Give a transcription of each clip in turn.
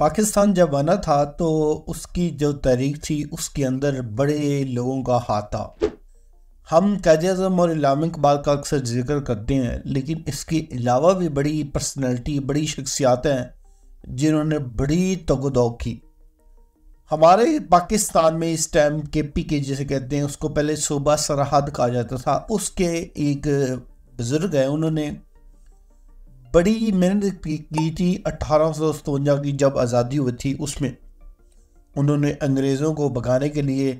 पाकिस्तान जब बना था तो उसकी जो तारीख थी, उसके अंदर बड़े लोगों का हाथ। था हम कैद अजम और इलाम इकबाल का अक्सर ज़िक्र करते हैं, लेकिन इसके अलावा भी बड़ी पर्सनैलिटी बड़ी शख्सियात हैं, जिन्होंने बड़ी तगदो की। हमारे पाकिस्तान में इस टाइम के पी के जिसे कहते हैं, उसको पहले सूबा सरहद कहा जाता था। उसके एक बुज़ुर्ग है, उन्होंने बड़ी मेहनत की थी अठारह की जब आज़ादी हुई थी उसमें। उन्होंने अंग्रेज़ों को भगाने के लिए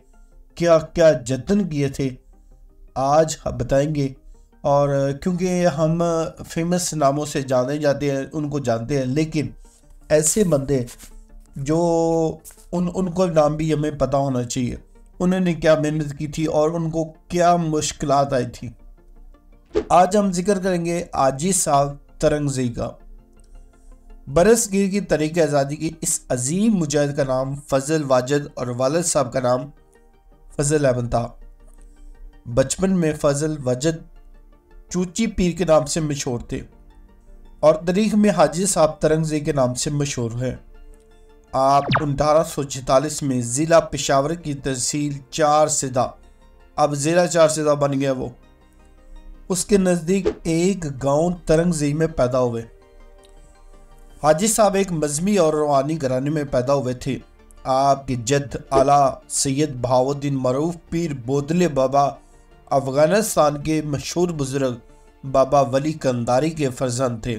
क्या क्या जतन किए थे, आज बताएँगे। और क्योंकि हम फ़ेमस नामों से जाने जाते हैं, उनको जानते हैं, लेकिन ऐसे बंदे जो उन, उनको नाम भी हमें पता होना चाहिए। उन्होंने क्या मेहनत की थी और उनको क्या मुश्किल आई थी। आज हम ज़िक्र करेंगे आजी साहब तरंगजी का बरस गिर की तरीक आज़ादी की इस अजीम मुजाहिद का नाम फजल वाजद और वालद साहब का नाम फजल अहमद था। बचपन में फजल वजद चूची पीर के नाम से मशहूर थे और तरीक में हाजी साहब तरंगजी के नाम से मशहूर हैं। आप अठारह में ज़िला पेशावर की तहसील चार सिदा, अब ज़िला चार सिदा बन गया वो। उसके नज़दीक एक गाँव तरंगजी में पैदा हुए। हाजी साहब एक मजमी और रूहानी घराने में पैदा हुए थे। आपके जद आला सैयद भावुद्दीन मरूफ पीर बोदले बाबा अफ़गानिस्तान के मशहूर बुज़ुर्ग बाबा वली कंदारी के फर्जंद थे,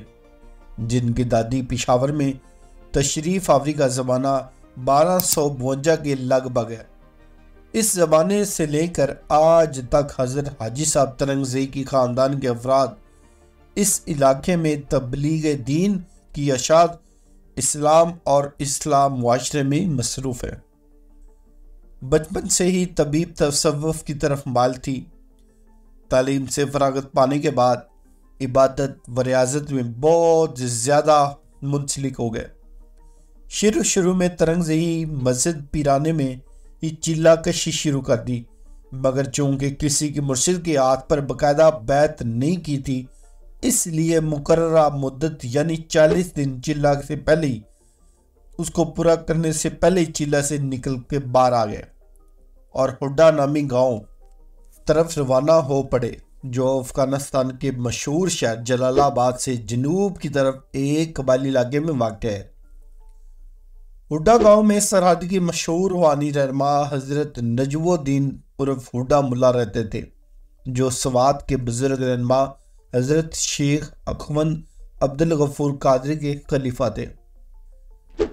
जिनकी दादी पिशावर में तशरीफ़ आवरी का ज़माना बारह सौ के लगभग है। इस ज़माने से लेकर आज तक हज़रत हाजी साहब तरंगजी की ख़ानदान के अफराद इस इलाके में तबलीग दीन की अशात इस्लाम और इस्लाम माशरे में मसरूफ़ है। बचपन से ही तबीब तसवुफ़ की तरफ़ माल थी। तालीम से फरागत पाने के बाद इबादत व रियाजत में बहुत ज़्यादा मुंसलिक हो गए। शुरू शुरू में तरंगजही मस्जिद पिराने में ही चिल्ला कशी शुरू कर दी। मगर चूँकि किसी की मुर्शिद के हाथ पर बकायदा बैत नहीं की थी, इसलिए मुकर्रा मुद्दत यानी चालीस दिन चिल्ला से पहले ही, उसको पूरा करने से पहले ही चिल्ला से निकल के बाहर आ गए। और हुडा नामी गाँव तरफ़ रवाना हो पड़े, जो अफ़गानिस्तान के मशहूर शहर जलालाबाद से जनूब की तरफ़ एक कबाली इलाके में वाक़ है। हुडा गाँव में सरहद की मशहूर वानी रहमा हज़रत नजवुद्दीन उर्फ़ हुडा मुला रहते थे, जो सवात के बुज़ुर्ग रहनमा हज़रत शेख अखवन अब्दुल गफूर कादरी के खलीफा थे।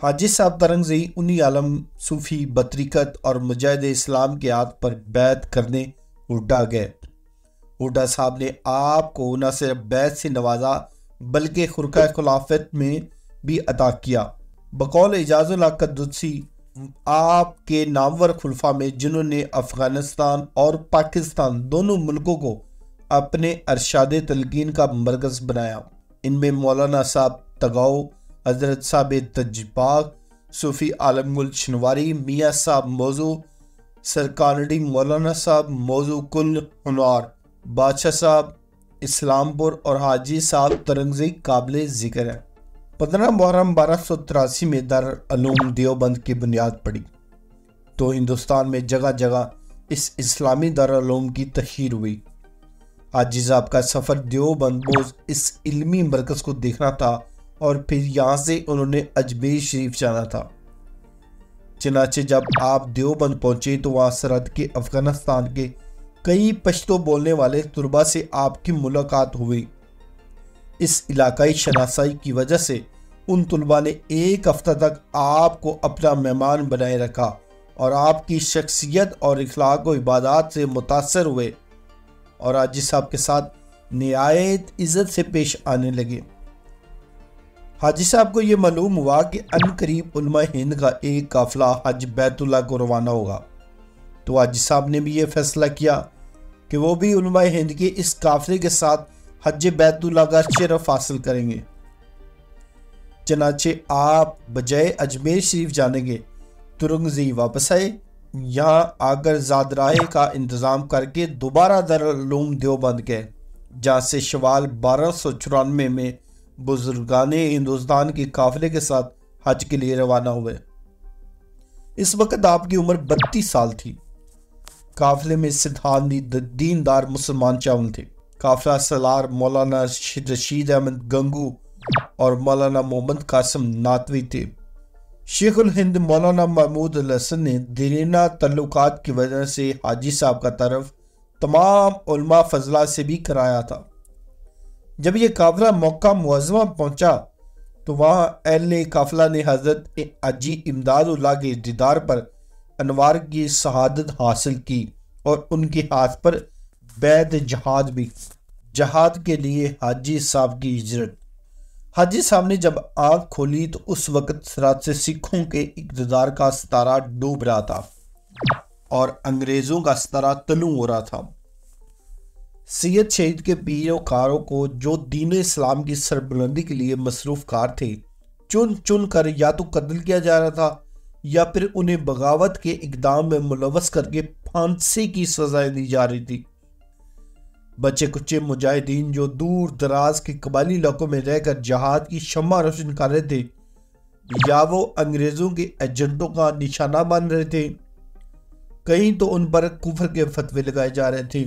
हाजी साहब तरंगजी उन्हीं आलम सूफी बतरीकत और मुजाहिद इस्लाम के हाथ पर बैत करने हुडा गए। हुडा साहब ने आपको न सिर्फ़ बैत से नवाजा, बल्कि खुरका खिलाफत में भी अदा किया। बकौल इजाजुलकदसी आपके नामवर खुलफा में, जिन्होंने अफ़गानिस्तान और पाकिस्तान दोनों मुल्कों को अपने अरशाद तलकिन का मरकज़ बनाया। इनमें मौलाना साहब तगाओ हज़रत साहब तजबाग, सूफ़ी आलमगुल शनवारी, मियाँ साहब मौजू सरकानडी मौलाना साहब मौजू कुल हनवार, बादशाह साहब इस्लामपुर और हाजी साहब तरंगजी काबिल ज़िक्र है। पंद्रह मुहर्रम बारह सौ तिरासी में दारूम देवबंद की बुनियाद पड़ी। तो हिंदुस्तान में जगह जगह इस इस्लामी दारूम की तखीर हुई। आजिज आपका सफ़र देवबंद बोझ इस इल्मी मरकज़ को देखना था और फिर यहाँ से उन्होंने अजमेर शरीफ जाना था। चनाचे जब आप देवबंद पहुँचे तो वहाँ सरहद के अफ़गानिस्तान के कई पश्तो बोलने वाले तुरबा से आपकी मुलाकात हुई। इस इलाकाई शनासाई की वजह से उन तलबा ने एक हफ़्ता तक आपको अपना मेहमान बनाए रखा और आपकी शख्सियत और इखलाक व इबादत से मुतासर हुए। और हाजी साहब के साथ नहायत इज़्ज़त से पेश आने लगे। हाजी साहब, को यह मालूम हुआ कि अन करीब हिंद का एक काफिला हज बैतुल्ला को रवाना होगा। तो हाजी साहब ने भी यह फैसला किया कि वो भी हिंद के इस काफिले के साथ हज बैतुल्ला का शरफ हासिल करेंगे। चनाचे आप बजाय अजमेर शरीफ जानेंगे। तुरंगजी वापस आए, यहाँ आकर जादराहे का इंतज़ाम करके दोबारा दरलूम देवबंद गए जहाँ से शवाल बारह सौ चौरानवे में बुजुर्गान हिंदुस्तान के काफिले के साथ हज के लिए रवाना हुए। इस वक्त आपकी उम्र बत्तीस साल थी। काफिले में सिद्धांत दीनदार मुसलमान चावल थे। काफिला सलार मौलाना रशीद अहमद गंगू और मौलाना मोहम्मद कासम नातवी थे। शेखुल हिंद मौलाना महमूद हसन ने दरीना तल्लुकात की वजह से हाजी साहब का तरफ़ तमाम फजला से भी कराया था। जब यह काफिला मौका मुआजमा पहुँचा तो वहाँ अहल काफिला ने हज़रत अजी इमदादुल्ला के दीदार पर अनवार की शहादत हासिल की और उनके हाथ पर बैद जहाद भी। जहाद के लिए हाजी साहब की हिजरत। हाजी साहब ने जब आँख खोली तो उस वक्त रात से सिखों के इकतदार का सतारा डूब रहा था और अंग्रेज़ों का सतारा तलू हो रहा था। सैयद शहीद के पीरोकारों को जो दीन इस्लाम की सरबुलंदी के लिए मसरूफ कार थे, चुन चुन कर या तो कत्ल किया जा रहा था या फिर उन्हें बगावत के इकदाम में मुलवस करके फांसी की सजाएँ दी जा रही थी। बच्चे कुच्चे, मुजाहिदीन जो दूर दराज के कबाली इलाकों में रहकर जहाद की शमा रोशन कर रहे थे, या वो अंग्रेज़ों के एजेंटों का निशाना बन रहे थे। कहीं तो उन पर कुफर के फतवे लगाए जा रहे थे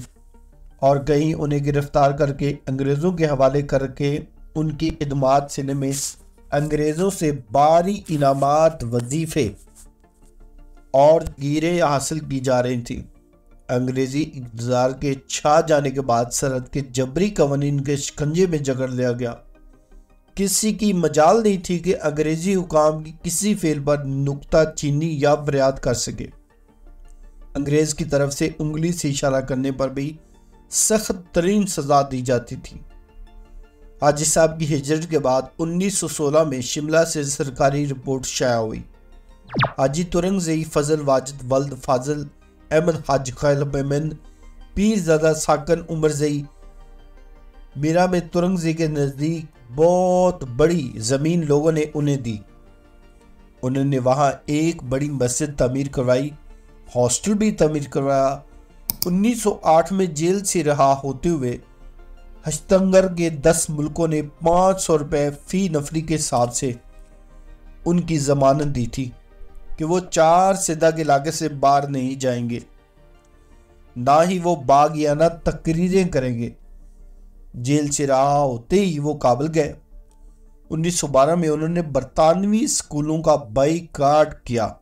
और कहीं उन्हें गिरफ़्तार करके अंग्रेज़ों के हवाले करके उनकी खदमात सिने में अंग्रेज़ों से बारी इनामात, वजीफ़े और गिरे हासिल की जा रही थी। अंग्रेज़ी इंतज़ार के छा जाने के बाद सरहद के जबरी कवानीन के शिकंजे में जकड़ लिया गया। किसी की मजाल नहीं थी कि अंग्रेज़ी हुकाम की किसी फेल पर नुकता चीनी या फरियाद कर सके। अंग्रेज़ की तरफ़ से उंगली से इशारा करने पर भी सख्त तरीन सजा दी जाती थी। हाजी साहब की हिजरत के बाद 1916 में शिमला से सरकारी रिपोर्ट शाया हुई। हाजी तुरंग जई फजल वाजिद वल्द फाजल अहमद हाज खैल मेमन पीर ज़्यादा साकन उमर जई। मीरा में तुरंग जी के नज़दीक बहुत बड़ी ज़मीन लोगों ने उन्हें दी। उन्होंने वहाँ एक बड़ी मस्जिद तमीर करवाई। हॉस्टल भी तमीर करवाया। 1908 में जेल से रहा होते हुए हस्तंगर के 10 मुल्कों ने 500 रुपए फ़ी नफरी के हिसाब से उनकी जमानत दी थी। कि वो चार सिदा के इलाके से बाहर नहीं जाएँगे। ना ही वो बाग या ना तकरीरें करेंगे। जेल से रहा होते ही वो काबल गए। 1912 में उन्होंने बरतानवी स्कूलों का बाईकाट किया।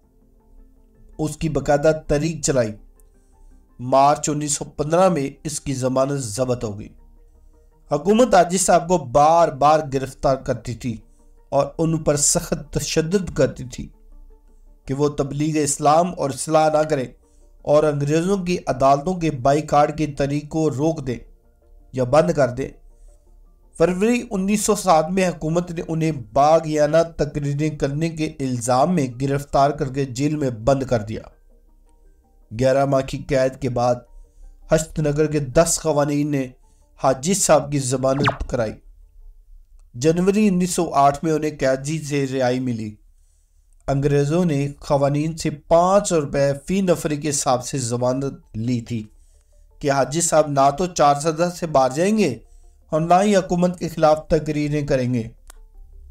उसकी बकायदा तरीक चलाई। मार्च 1915 में इसकी जमानत जब्त हो गई। हुकूमत आजी साहब को बार बार गिरफ़्तार करती थी और उन पर सख्त तशद करती थी। कि वो तबलीग इस्लाम और असलाह ना करें और अंग्रेज़ों की अदालतों के बाईकाट के तरीक को रोक दें या बंद कर दें। फरवरी 1907 में हुकूमत ने उन्हें बागियाना तकरीरें करने के इल्ज़ाम में गिरफ़्तार करके जेल में बंद कर दिया। ग्यारह माह की कैद के बाद हस्तनगर के दस खवानीन ने हाजी साहब की जमानत कराई जनवरी 1908 में उन्हें कैदी से रिहाई मिली। अंग्रेज़ों ने खवानीन से पाँच सौ रुपये फ़ी नफरी के हिसाब से जमानत ली थी। कि हाजी साहब ना तो चार सदा से बाहर जाएँगे और ना ही हुकूमत के खिलाफ तकरीरें करेंगे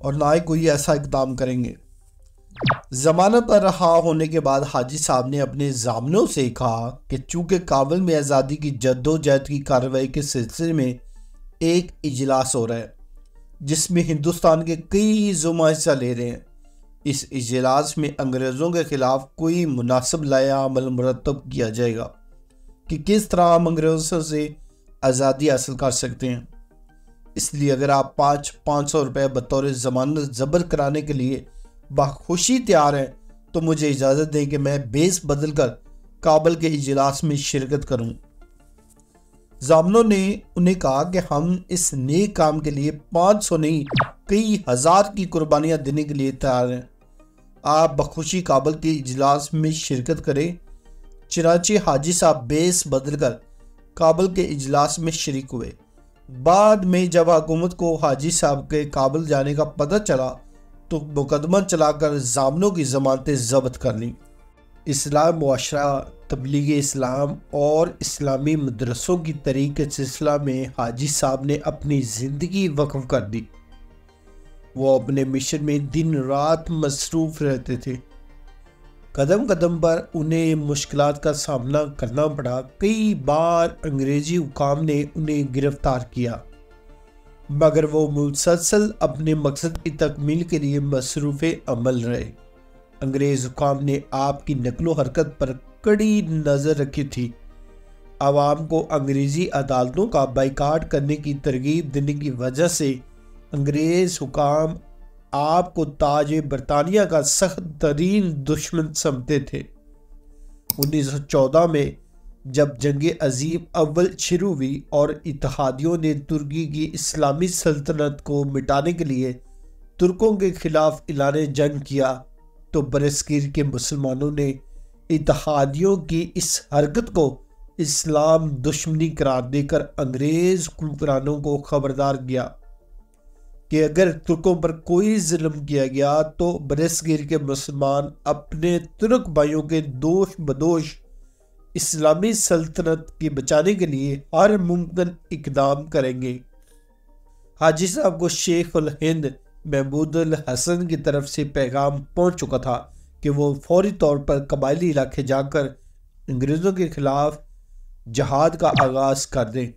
और ना ही कोई ऐसा इकदाम करेंगे। जमानत पर रहा होने के बाद हाजी साहब ने अपने जामनों से कहा कि चूँकि काबल में आज़ादी की जद्दोजहद की कार्रवाई के सिलसिले में एक इजलास हो रहा है, जिसमें हिंदुस्तान के कई जुमा हिस्सा ले रहे हैं इस इजलास में अंग्रेज़ों के ख़िलाफ़ कोई मुनासिब लाया अमल मुरतब किया जाएगा कि किस तरह हम अंग्रेज़ों से आज़ादी हासिल कर सकते हैं। इसलिए अगर आप पाँच पाँच सौ रुपये बतौर ज़मानत ज़बर कराने के लिए बखुशी तैयार हैं तो मुझे इजाज़त दें कि मैं बेस बदल कर काबल के इजलास में शिरकत करूँ। जामनों ने उन्हें कहा कि हम इस नेक काम के लिए पाँच सौ नहीं कई हज़ार की कुर्बानियाँ देने के लिए तैयार हैं। आप बखुशी काबल के इजलास में शिरकत करें। चनाचे हाजी साहब बेस बदल कर काबल के इजलास में शरीक हुए। बाद में जब हुकूमत को हाजी साहब के काबल जाने का पता चला तो मुकदमा चलाकर जामनों की जमानतें जब्त कर लीं। इस्लाम मुआरा तबलीग इस्लाम और इस्लामी मदरसों की तरीक सिलसिला में हाजी साहब ने अपनी ज़िंदगी वक्फ कर दी। वो अपने मिशन में दिन रात मसरूफ रहते थे। कदम कदम पर उन्हें मुश्किल का सामना करना पड़ा। कई बार अंग्रेज़ी हुकाम ने उन्हें गिरफ़्तार किया, मगर वो मुसलसल अपने मकसद की तकमील के लिए मसरूफ़ अमल रहे। अंग्रेज़ हुकाम ने आपकी नकलो हरकत पर कड़ी नज़र रखी थी। आवाम को अंग्रेज़ी अदालतों का बाइकाट करने की तरगीब देने की वजह से अंग्रेज़ हुकाम आपको ताज बरतानिया का सख्त तरीन दुश्मन समझते थे। 1914 में जब जंग अजीम अव्वल शुरू हुई और इतिहादियों ने तुर्की की इस्लामी सल्तनत को मिटाने के लिए तुर्कों के खिलाफ ऐलान जंग किया तो बरसगीर के मुसलमानों ने इतिहादियों की इस हरकत को इस्लाम दुश्मनी करार देकर अंग्रेज़ हुक्मरानों को खबरदार किया। कि अगर तुर्कों पर कोई जुल्म किया गया तो बरसगीर के मुसलमान अपने तुर्क भाइयों के दोष बदोश इस्लामी सल्तनत की बचाने के लिए हर मुमकिन इकदाम करेंगे। हाजी साहब को शेख उल हिंद महमूद हसन की तरफ़ से पैगाम पहुँच चुका था कि वो फौरी तौर पर कबायली इलाके जाकर अंग्रेज़ों के खिलाफ जहाद का आगाज़ कर दें।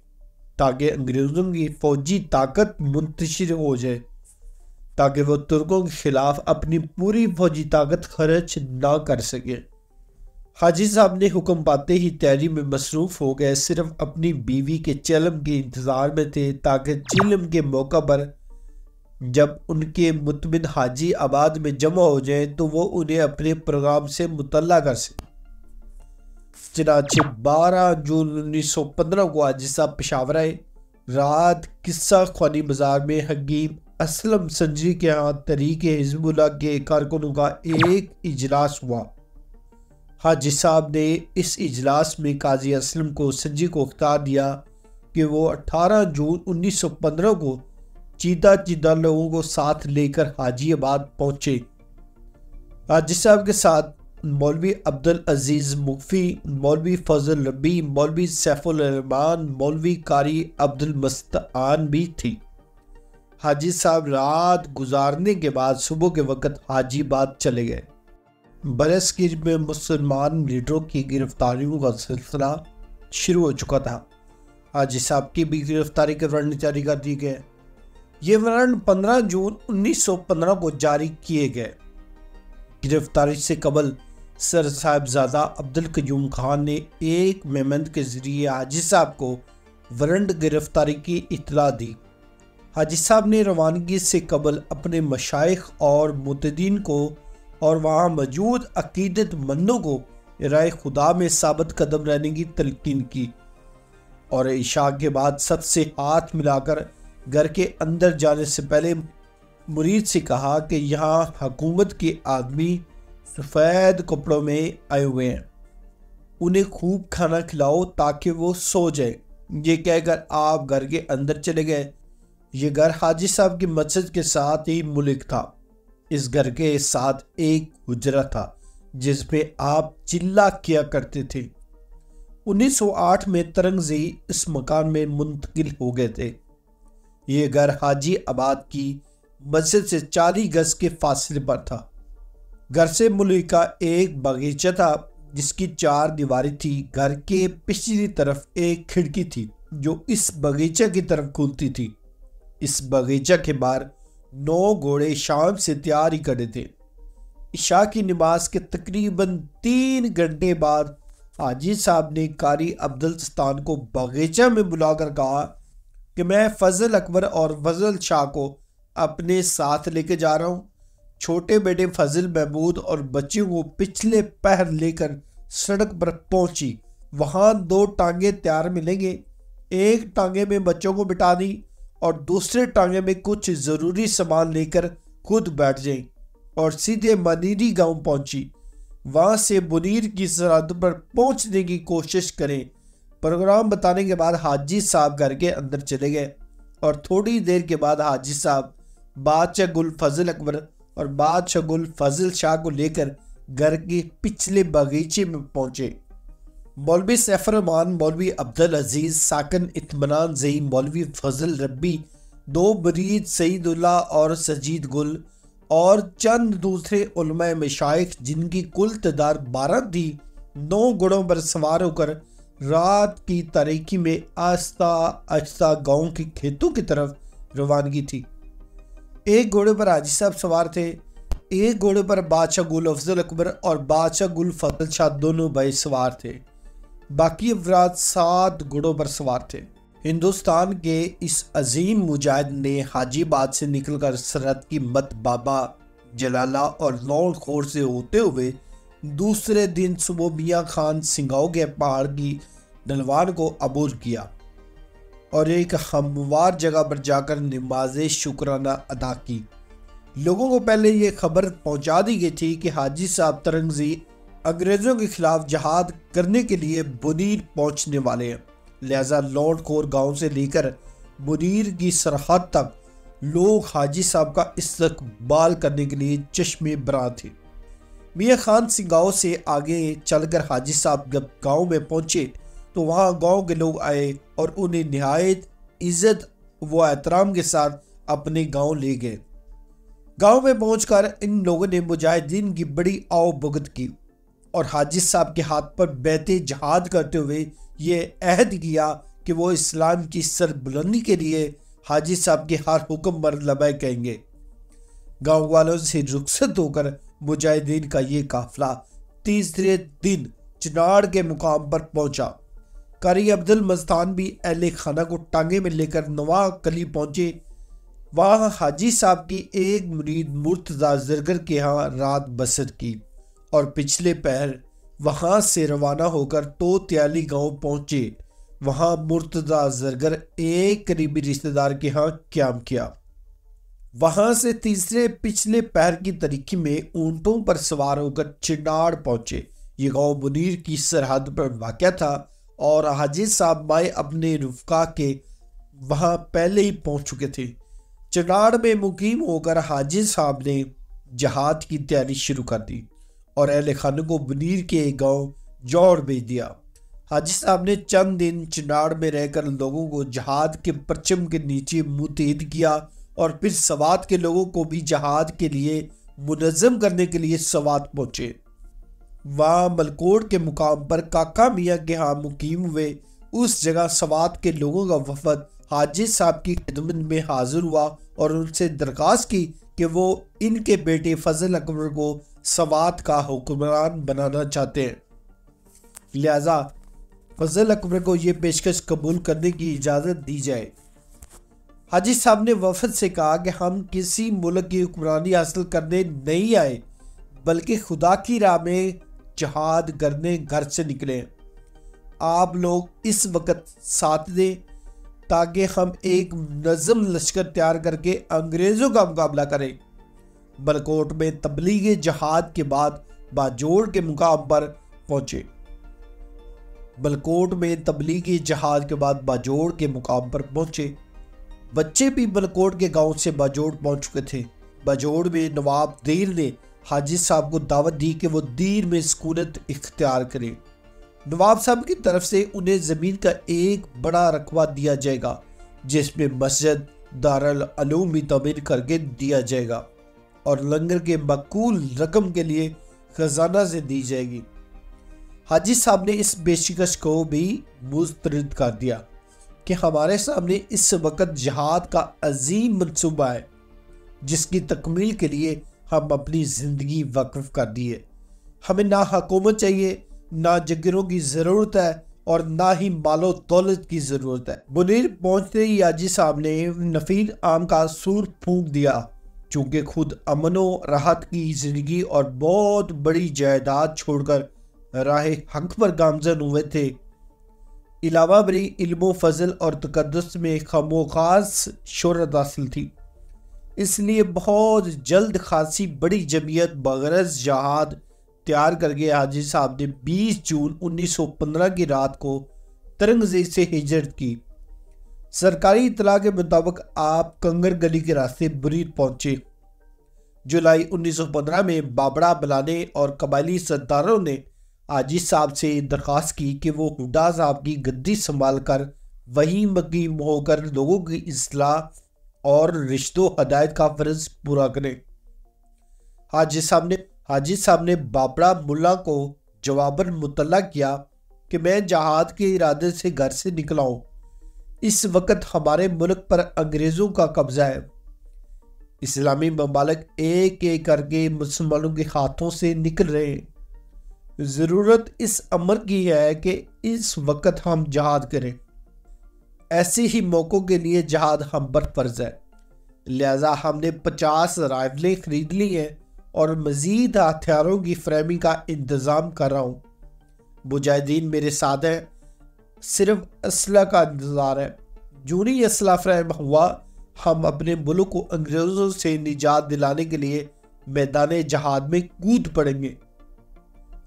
ताकि अंग्रेज़ों की फौजी ताकत मुंतशिर हो जाए, ताकि वो तुर्कों के खिलाफ अपनी पूरी फौजी ताकत खर्च ना कर सके। हाजी साहब ने हुक्म पाते ही तैयारी में मसरूफ़ हो गए, सिर्फ़ अपनी बीवी के चलम के इंतज़ार में थे, ताकि चिलम के मौका पर जब उनके मुतमिन हाजी आबाद में जमा हो जाए तो वो उन्हें अपने प्रोग्राम से मुतला कर सके। चनाचे 12 जून 1915 को साहब पेशावर आए। रात किस्सा खानी बाज़ार में हकीम असलम संजरी के यहाँ तरीके हिजबुल्ला के कारकुनों का एक इजलास हुआ। हाजी साहब ने इस इजलास में काजी असलम को संजी को अख्तार दिया कि वो 18 जून 1915 को चीदा चीदा लोगों को साथ लेकर हाजी आबाद पहुँचे। हाजी साहब के साथ मौलवी अब्दुल अज़ीज़ मुफी, मौलवी फजल रबी मौलवी सैफुलरमान मौलवी कारी अब्दुल मस्तान भी थी। हाजी साहब रात गुजारने के बाद सुबह के वक्त हाजीबाद चले गए। बरसगीर में मुसलमान लीडरों की गिरफ्तारियों का सिलसिला शुरू हो चुका था। हाजी साहब की भी गिरफ्तारी के वारंट जारी कर दिए गए। ये वारंट 15 जून 1915 को जारी किए गए। गिरफ्तारी से कबल सर साहबजादा अब्दुल कयूम खान ने एक मेमंद के ज़रिए हाजी साहब को वारंट गिरफ्तारी की इतला दी। हाजी साहब ने रवानगी से कबल अपने मशाइ और मुतदीन को और वहाँ मौजूद अकीदत मंदों को राय खुदा में साबित कदम रहने की तलकिन की और इशा के बाद सबसे हाथ मिलाकर घर के अंदर जाने से पहले मुरीद से कहा कि यहाँ हुकूमत के आदमी सफ़ेद कपड़ों में आए हुए हैं। उन्हें खूब खाना खिलाओ ताकि वो सो जाए। ये कहकर आप घर के अंदर चले गए। ये घर हाजी साहब की मस्जिद के साथ ही मुल्क था। इस घर के साथ एक हुजरा था जिसमें आप चिल्ला किया करते थे। 1908 में तरंगजी इस मकान में मुंतकिल हो गए थे। ये घर हाजी आबाद की मस्जिद से चालीस गज के फासले पर था। घर से मुल्क का एक बगीचा था, जिसकी चार दीवारें थी। घर के पिछली तरफ़ एक खिड़की थी, जो इस बगीचा की तरफ़ खुलती थी। इस बगीचा के बाहर नौ घोड़े शाम से तैयार करे थे। ईशा की नमाज़ के तकरीबन तीन घंटे बाद हाजी साहब ने कारी अब्दुल अब्दुलस्तान को बगीचा में बुलाकर कहा कि मैं फजल अकबर और फजल शाह को अपने साथ लेके जा रहा हूँ। छोटे बेटे फजल महमूद और बच्चियों को पिछले पहर लेकर सड़क पर पहुँची। वहाँ दो टांगे तैयार मिलेंगे। एक टांगे में बच्चों को बिठा दी और दूसरे टांगे में कुछ ज़रूरी सामान लेकर खुद बैठ जाए और सीधे मनीरी गाँव पहुँची। वहाँ से मुनीर की सरहद पर पहुँचने की कोशिश करें। प्रोग्राम बताने के बाद हाजी साहब घर के अंदर चले गए और थोड़ी देर के बाद हाजी साहब बादशाह गुल फजल अकबर और बादशाह गुल फजल शाह को लेकर घर के पिछले बगीचे में पहुँचे। मौलवी सैफरमान मौलवी अब्दुल अज़ीज़, साकन इतमान जई मौलवी फजल रब्बी, दो बरीद सईदुल्ला और सजीद गुल और चंद दूसरे मशाइख जिनकी कुल तदार बारह थी, नौ गुड़ों पर सवार होकर रात की तारीखी में आस्ता आस्ता गाँव के खेतों की तरफ़ रवानगी थी। एक घोड़े पर हाजी साहब सवार थे। एक घोड़े पर बादशाह गुल अफजल अकबर और बादशाह गुल फजल शाह दोनों भाई सवार थे। बाकी अफराद सात घोड़ों पर सवार थे। हिंदुस्तान के इस अजीम मुजाहिद ने हाजीबाद से निकलकर सरहद की मत बाबा जलाला और लौड़ खोर से होते हुए दूसरे दिन सुबह मियाँ खान सिंगाओ के पहाड़ की डलवान को अबूर किया। और एक हमवार जगह पर जाकर नमाज़ शुक्राना अदा की। लोगों को पहले ये खबर पहुँचा दी गई थी कि हाजी साहब तरंगजी अंग्रेज़ों के खिलाफ जहाद करने के लिए बुनीर पहुँचने वाले हैं। लिहाजा लॉर्ड कोर गाँव से लेकर मुनीर की सरहद तक लोग हाजी साहब का इस्तकबाल करने के लिए चश्मे बरा थे। मियाँ खान सिंह गाँव से आगे चलकर हाजी साहब जब गाँव में पहुँचे तो वहाँ गाँव के लोग आए और उन्हें नहायत इज़्ज़त व एहतराम के साथ अपने गाँव ले गए। गाँव में पहुंचकर इन लोगों ने मुजाहिदीन की बड़ी आओ भुगत की और हाजी साहब के हाथ पर बैते जहाद करते हुए ये अहद किया कि वो इस्लाम की सरबुलंदी के लिए हाजी साहब के हर हुक्म पर लबे कहेंगे। गाँव वालों से रुखसत होकर मुजाहिदीन का ये काफिला तीसरे दिन चिनाड़ के मुकाम पर पहुँचा। कारी अब्दुल मस्तान भी अहले खाना को टांगे में लेकर नवा कली पहुँचे। वहाँ, हाजी साहब की एक मुरीद मुर्तजा जरगर के यहाँ रात बसर की और पिछले पैर वहाँ से रवाना होकर तो त्याली गाँव पहुँचे। वहाँ मुर्तजा जरगर एक करीबी रिश्तेदार के यहाँ क्याम किया। वहाँ से तीसरे पिछले पैर की तरीकी में ऊंटों पर सवार होकर चिनाड़ पहुँचे। ये गाँव मुनीर की सरहद पर वाक़ था। और हाजिर साहब माए अपने रुफका के वहाँ पहले ही पहुँच चुके थे। चिनाड़ में मुकीम होकर हाजिर साहब ने जहाद की तैयारी शुरू कर दी और अहल खान को बनीर के गाँव जौड़ भेज दिया। हाजी साहब ने चंद दिन चिनाड़ में रहकर लोगों को जहाद के परचम के नीचे मुतहद किया और फिर सवात के लोगों को भी जहाद के लिए मुनज़म करने के लिए सवात पहुँचे। वहाँ मलकोट के मुकाम पर काका मियाँ के यहाँ मुकीम हुए। उस जगह सवात के लोगों का वफद हाजिर साहब की खिदमत में हाजिर हुआ और उनसे दरख्वास्त की कि वो इनके बेटे फजल अकबर को सवात का हुक्मरान बनाना चाहते हैं। लिहाजा फजल अकबर को यह पेशकश कबूल करने की इजाज़त दी जाए। हाजी साहब ने वफद से कहा कि हम किसी मुल्क की हुक्मरानी हासिल करने नहीं आए, बल्कि खुदा की राह में जहाद करने घर से निकले। आप लोग इस वक्त साथ दें, ताकि हम एक नज़म लश्कर तैयार करके अंग्रेज़ों का मुकाबला करें। बलकोट में तबलीग जहाद के बाद बाजोड़ के मुकाम पर पहुँचे। बलकोट में तबलीग जहाद के बाद बाजोड़ के मुकाम पर पहुँचे। बच्चे भी बलकोट के गाँव से बाजोड़ पहुँच चुके थे। बाजोड़ में नवाब देर ने हाजी साहब को दावत दी कि वो दीर में सकूनत इख्तियार करें। नवाब साहब की तरफ़ से उन्हें ज़मीन का एक बड़ा रकबा दिया जाएगा, जिसमें मस्जिद, दारल अलूम भी तमीर करके दिया जाएगा और लंगर के मकूल रकम के लिए खजाना से दी जाएगी। हाजी साहब ने इस पेशकश को भी मुस्तरद कर दिया कि हमारे सामने इस वक्त जहाद का अजीम मनसूबा है, जिसकी तकमील के लिए हम अपनी ज़िंदगी वक्फ कर दिए। हमें ना हकूमत चाहिए, ना जगरों की ज़रूरत है और ना ही मालो दौलत की ज़रूरत है। मुनीर पहुँचते ही याजी साहब ने नफील आम का सूर फूंक दिया। चूँकि खुद अमनो राहत की ज़िंदगी और बहुत बड़ी जायदाद छोड़कर राह हक पर गामजन हुए थे। इलावा बरी इल्म फजल और तकदस में खमोखास शहरत हासिल थी। इसलिए बहुत जल्द खासी, बड़ी जमीयत बगरज जहाद तैयार करके हाजी साहब ने 20 जून 1915 की रात को तरंगजी से हिजरत की। सरकारी इतला के मुताबिक आप कंगर गली के रास्ते बुरीर पहुँचे। जुलाई 1915 में बाबड़ा बलाने और कबायली सरदारों ने आजी साहब से दरख्वास्त की कि वो हुडा साहब की गद्दी संभाल कर वहीं मकीम होकर लोगों की असलाह और रिश्तों, हदायत का फ़र्ज़ पूरा करें। हाजी साहब ने हाजी साहब ने बाबरा मुल्ला को जवाबन मुतला किया कि मैं जहाद के इरादे से घर से निकला इस वक्त हमारे मुल्क पर अंग्रेज़ों का कब्जा है। इस्लामी ममालक एक एक करके मुसलमानों के हाथों से निकल रहे हैं। ज़रूरत इस अमर की है कि इस वक्त हम जहाद करें। ऐसे ही मौक़ों के लिए जहाद हम पर फ़र्ज़ है। लिहाजा हमने पचास राइफलें खरीद ली हैं और मज़ीद हथियारों की फ्रेमी का इंतज़ाम कर रहा हूँ। मुजाहिदीन मेरे साथ हैं, सिर्फ़ असला का इंतज़ार है। जूनी असला फ्रेम हुआ, हम अपने मुल्क को अंग्रेज़ों से निजात दिलाने के लिए मैदान जहाद में कूद पड़ेंगे।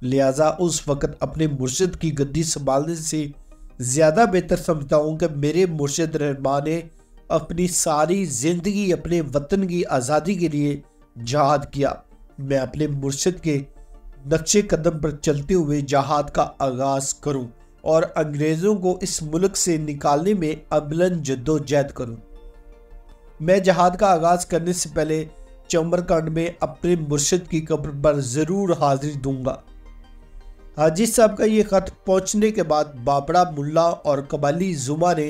लिहाजा उस वक़्त अपने मुर्शद की गद्दी संभालने से ज़्यादा बेहतर समझता हूँ कि मेरे मुर्शद रहमान ने अपनी सारी ज़िंदगी, अपने वतन की आज़ादी के लिए जहाद किया। मैं अपने मुर्शद के नक्शे कदम पर चलते हुए जहाद का आगाज़ करूँ और अंग्रेज़ों को इस मुल्क से निकालने में अबलन जद्दोजहद करूँ। मैं जहाद का आगाज़ करने से पहले चमरकंड में अपने मुर्शद की कब्र पर ज़रूर हाजिर दूँगा। हाजी साहब का ये ख़त पहुँचने के बाद बाबड़ा मुल्ला और कबाली जुमा ने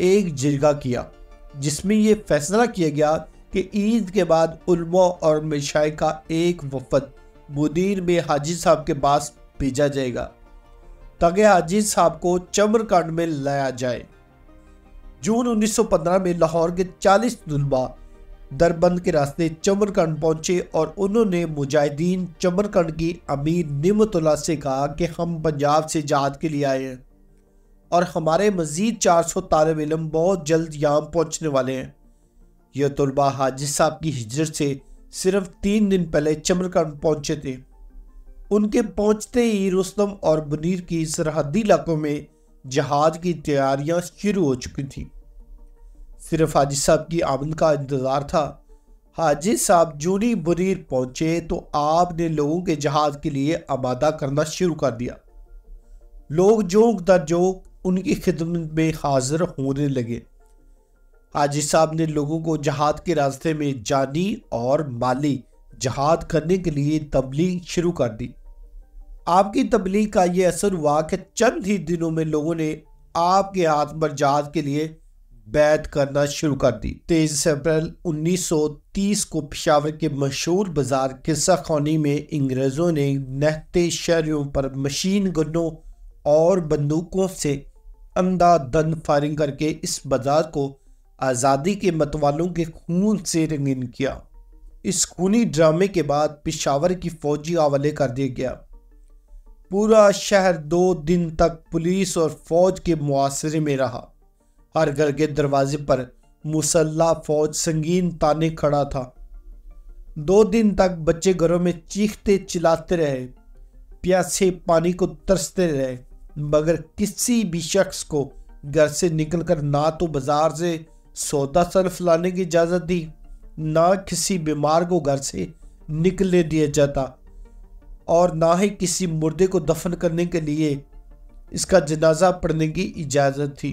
एक जिरगा किया, जिसमें यह फैसला किया गया कि ईद के बाद उल्मा और मिशाई का एक वफद मुदीर में हाजी साहब के पास भेजा जाएगा, ताकि हाजी साहब को चमरकांड में लाया जाए। जून 1915 में लाहौर के 40 दुलबा दरबंद के रास्ते चमरकंड पहुँचे और उन्होंने मुजाहिदीन चमरकंड की अमीर निमतुल्ला से कहा कि हम पंजाब से जहाद के लिए आए हैं और हमारे मजीद 400 तालब इलम बहुत जल्द यहाँ पहुँचने वाले हैं। यह तलबा हाजी साहब की हिजरत से सिर्फ़ तीन दिन पहले चमरकंड पहुँचे थे। उनके पहुँचते ही रुस्तम और मुनीर की सरहदी इलाकों में जहाज़ की तैयारियाँ शुरू हो चुकी थी। सिर्फ़ हाजी साहब की आमद का इंतज़ार था। हाजी साहब जूनी बुनीर पहुँचे तो आपने लोगों के जहाज़ के लिए आमादा करना शुरू कर दिया। लोग जोक दर जोक उनकी खिदमत में हाजिर होने लगे। हाजी साहब ने लोगों को जहाज़ के रास्ते में जानी और माली जहाद करने के लिए तबलीग शुरू कर दी। आपकी तबलीग का यह असर हुआ कि चंद ही दिनों में लोगों ने आपके हाथ पर जहाद के लिए बैत करना शुरू कर दी। तेईस अप्रैल 1930 को पिशावर के मशहूर बाज़ार किस्सा खानी में अंग्रेज़ों ने नहते शहरों पर मशीन गनों और बंदूकों से अंधाधन फायरिंग करके इस बाज़ार को आज़ादी के मतवालों के खून से रंगीन किया। इस खूनी ड्रामे के बाद पिशावर की फौजी हवाले कर दिया गया। पूरा शहर दो दिन तक पुलिस और फौज के मुआसरे में रहा। हर घर के दरवाजे पर मुसल्ला फौज संगीन ताने खड़ा था। दो दिन तक बच्चे घरों में चीखते चिल्लाते रहे, प्यासे पानी को तरसते रहे, मगर किसी भी शख्स को घर से निकलकर ना तो बाज़ार से सौदा सर्फ लाने की इजाज़त दी, ना किसी बीमार को घर से निकलने दिया जाता, और ना ही किसी मुर्दे को दफन करने के लिए इसका जनाजा पढ़ने की इजाज़त थी।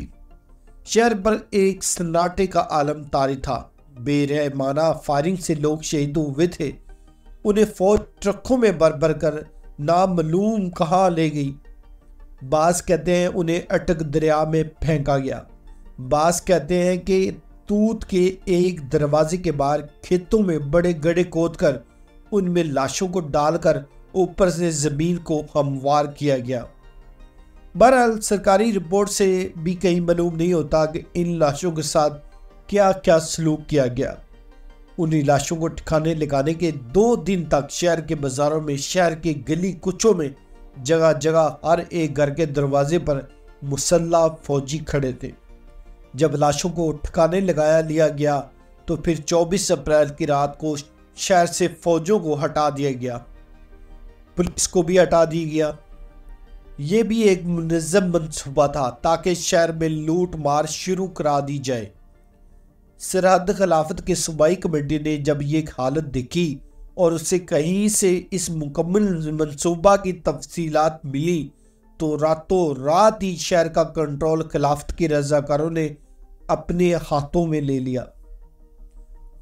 शहर पर एक सन्नाटे का आलम तारी था। बेरहमाना फायरिंग से लोग शहीद हुए थे। उन्हें फौज ट्रकों में भर भर कर नामलूम कहाँ ले गई। बास कहते हैं उन्हें अटक दरिया में फेंका गया। बास कहते हैं कि तूत के एक दरवाजे के बाहर खेतों में बड़े गड़े खोद कर उनमें लाशों को डालकर ऊपर से ज़मीन को हमवार किया गया। बहरहाल, सरकारी रिपोर्ट से भी कहीं मालूम नहीं होता कि इन लाशों के साथ क्या क्या सलूक किया गया। उन्हीं लाशों को ठिकाने लगाने के दो दिन तक शहर के बाजारों में, शहर के गली कुचों में जगह जगह हर एक घर के दरवाजे पर मुसल्ला फौजी खड़े थे। जब लाशों को ठिकाने लगाया, लिया गया तो फिर 24 अप्रैल की रात को शहर से फौजों को हटा दिया गया। पुलिस को भी हटा दिया गया। ये भी एक मुनज़म मनसूबा था, ताकि शहर में लूट मार शुरू करा दी जाए। सरहद खिलाफत के सूबाई कमेटी ने जब ये हालत देखी और उसे कहीं से इस मुकम्मल मनसूबा की तफसीलात मिली तो रातों रात ही शहर का कंट्रोल खिलाफत के रजाकारों ने अपने हाथों में ले लिया।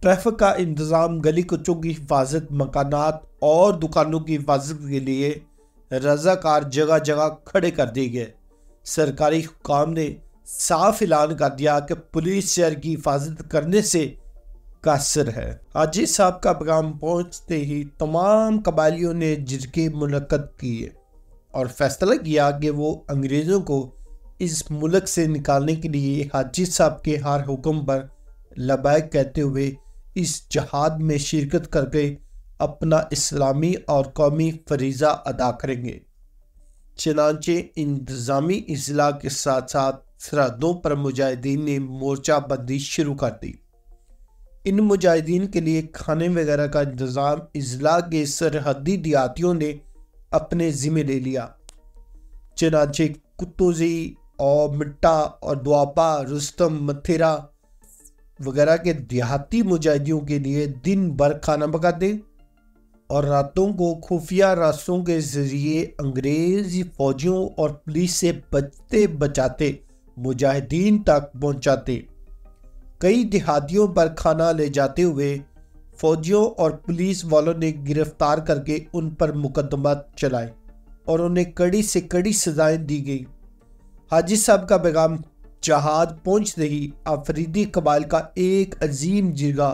ट्रैफ़िक का इंतज़ाम गली कुचों की हिफाजत, मकानात और दुकानों की हिफाजत के लिए रजाकार जगह जगह खड़े कर दिए गए। सरकारी हुकाम ने साफ़ ऐलान कर दिया कि पुलिस शहर की हिफाजत करने से कासर है। हाजी साहब का पैगाम पहुँचते ही तमाम कबालियों ने जिरके मुनद किए और फैसला किया कि वो अंग्रेज़ों को इस मुल्क से निकालने के लिए हाजी साहब के हर हुक्म पर लबैक कहते हुए इस जहाद में शिरकत करके अपना इस्लामी और कौमी फरीज़ा अदा करेंगे। चनाचे इंतज़ामी अजला के साथ साथ सरहदों पर मुजाहिदीन ने मोर्चा बंदी शुरू कर दी। इन मुजाहिदीन के लिए खाने वगैरह का इंतज़ाम अजला के सरहदी देहातियों ने अपने ज़िम्मे ले लिया। चनाचे कुतुजी और मिट्टा और दुआपा, रुस्तम, मथेरा वगैरह के देहाती मुजाहिदों के लिए दिन भर खाना पकाते। और रातों को खुफिया रास्तों के ज़रिए अंग्रेज़ी फौजियों और पुलिस से बचते बचाते मुजाहिदीन तक पहुंचाते। कई देहातियों पर खाना ले जाते हुए फौजियों और पुलिस वालों ने गिरफ़्तार करके उन पर मुकदमा चलाए और उन्हें कड़ी से कड़ी सजाएँ दी गई। हाजी साहब का पैगाम, जहाद पहुँचते ही अफरीदी कबाल का एक अजीम जिरगा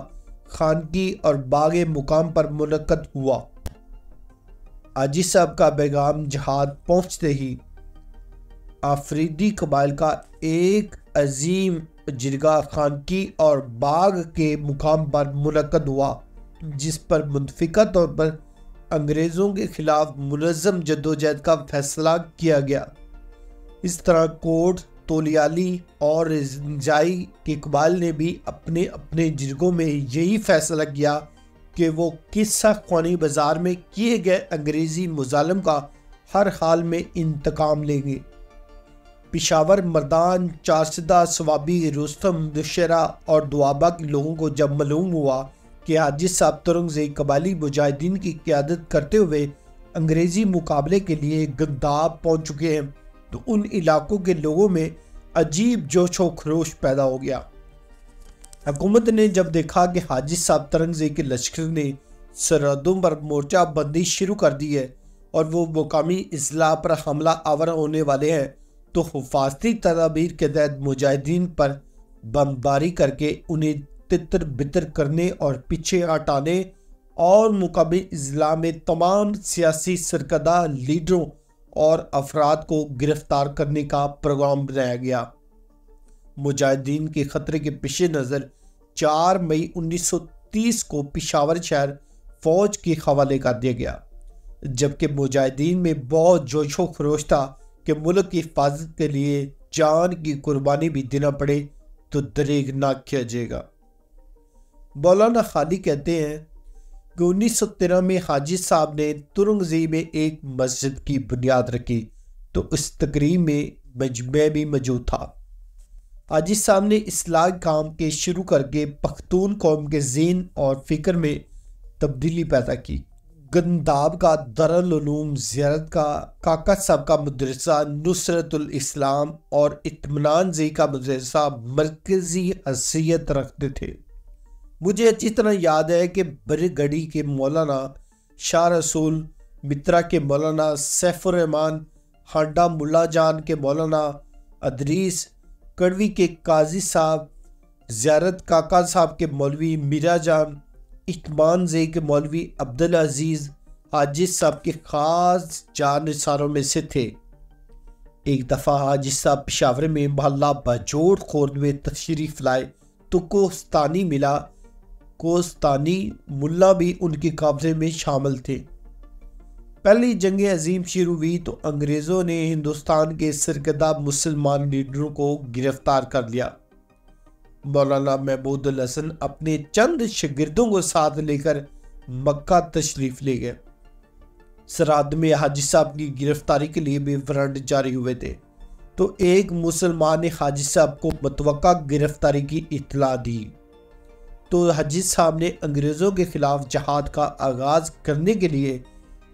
खानगी और बाग मुकाम पर मुनद हुआ। आजी साहब का पैगाम जहाद पहुँचते ही आफरीदी कबाइल का एक अजीम जिरगा खानकी और बाग के मुकाम पर मुनद हुआ, जिस पर मुनफिका तौर पर अंग्रेज़ों के खिलाफ मुनज़म जदोजहद का फैसला किया गया। इस तरह कोर्ट तोलियाली और जाई इकबाल ने भी अपने अपने जिरगों में यही फैसला किया कि वो किस्सा खानी बाज़ार में किए गए अंग्रेज़ी मुजालम का हर हाल में इंतकाम लेंगे। पिशावर मर्दान, चारसदा, सवाबी, रुस्तम, दशहरा और दुआबा के लोगों को जब मालूम हुआ कि हाजी साहब तुरंग कबाली मुजाहिदीन की क्यादत करते हुए अंग्रेज़ी मुकाबले के लिए गद्दाब पहुँच चुके हैं तो उन इलाकों के लोगों में अजीब जोशो खरोश पैदा हो गया। हुकूमत ने जब देखा कि हाजी साहब तरंगजे के लश्कर ने सरहदों पर मोर्चा बंदी शुरू कर दी है और वो मुकामी अजला पर हमला आवर होने वाले हैं तो हफाजती तदाबीर के तहत मुजाहिदीन पर बमबारी करके उन्हें तितर बितर करने और पीछे हटाने और मुकामी अजला में तमाम सियासी सरकदा लीडरों और अफराद को गिरफ़्तार करने का प्रोग्राम बनाया गया। मुजाहिदीन के खतरे के पेश नज़र 4 मई 1930 को पिशावर शहर फौज के हवाले कर दिया गया, जबकि मुजाहिदीन में बहुत जोशो खरोश था कि मुल्क की हिफाजत के लिए जान की कुर्बानी भी देना पड़े तो दरेग ना किया जाएगा। मौलाना खाली कहते हैं कि उन्नीस सौ तेरह में हाजी साहब ने तुरंगजी में एक मस्जिद की बुनियाद रखी तो उस तकरीब में मैं भी मौजूद था। हाजी साहब ने इसलाह काम के शुरू करके पख्तून कौम के जेन और फ़िक्र में तब्दीली पैदा की। गंदाब का दरलूम जियारत का, काका साहब का मदरसा नुसरतुल इस्लाम और इतमान जी का मदरसा मरकज़ी हसीियत रखते थे। मुझे अच्छी तरह याद है कि बरगढ़ी के मौलाना शाह रसूल, मित्रा के मौलाना सैफुररहमान हांडा मुल्ला जान के मौलाना अदरीस, कड़वी के काजी साहब, ज़्यारत काका साहब के मौलवी मीरा जान, इतमान जे के मौलवी अब्दुल अज़ीज़, हाजिज साहब के ख़ास जान निसारों में से थे। एक दफ़ा हाजिज साहब पिशावर में मोहल्ला बजोड़ खोर में तशरीफ़ लाए तो कोस्तानी मिला कोस्तानी मुल्ला भी उनके कब्जे में शामिल थे। पहली जंग अजीम शुरू हुई तो अंग्रेज़ों ने हिंदुस्तान के सरकदा मुसलमान लीडरों को गिरफ़्तार कर लिया। मौलाना महमूद हसन अपने चंद शगिर्दों को साथ लेकर मक्का तशरीफ़ ले गए। सराद में हाजी साहब की गिरफ्तारी के लिए भी वारंट जारी हुए थे। तो एक मुसलमान ने हाजी साहब को मतवक़ा गिरफ्तारी की इतला दी। तो हजीज साहब ने अंग्रेज़ों के खिलाफ जहाद का आगाज़ करने के लिए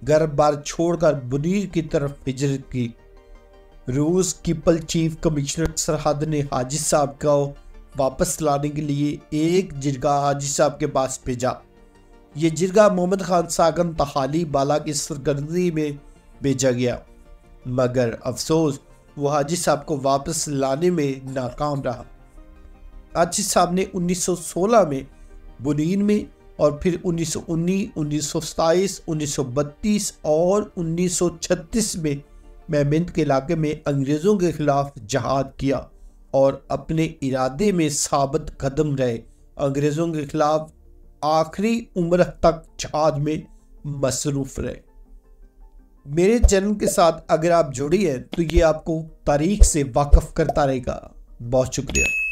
घर बार छोड़कर बुनीर की तरफ़ हिजरत की। रूस पीपल चीफ कमिश्नर सरहद ने हाजिज साहब को वापस लाने के लिए एक जिरगा हाजी साहब के पास भेजा। ये जिरगा मोहम्मद खान सागन तहाली बाला की सरगर्दी में भेजा गया। मगर अफसोस, वो हाजी साहब को वापस लाने में नाकाम रहा। हाजी साहब ने 1916 में बुनीन में और फिर 1919, 1927, 1932 और 1936 में मेमिंद के इलाके में अंग्रेज़ों के खिलाफ जहाद किया और अपने इरादे में साबित कदम रहे। अंग्रेज़ों के खिलाफ आखिरी उम्र तक जहाद में मसरूफ़ रहे। मेरे चैनल के साथ अगर आप जुड़ी हैं तो ये आपको तारीख से वाकफ करता रहेगा। बहुत शुक्रिया।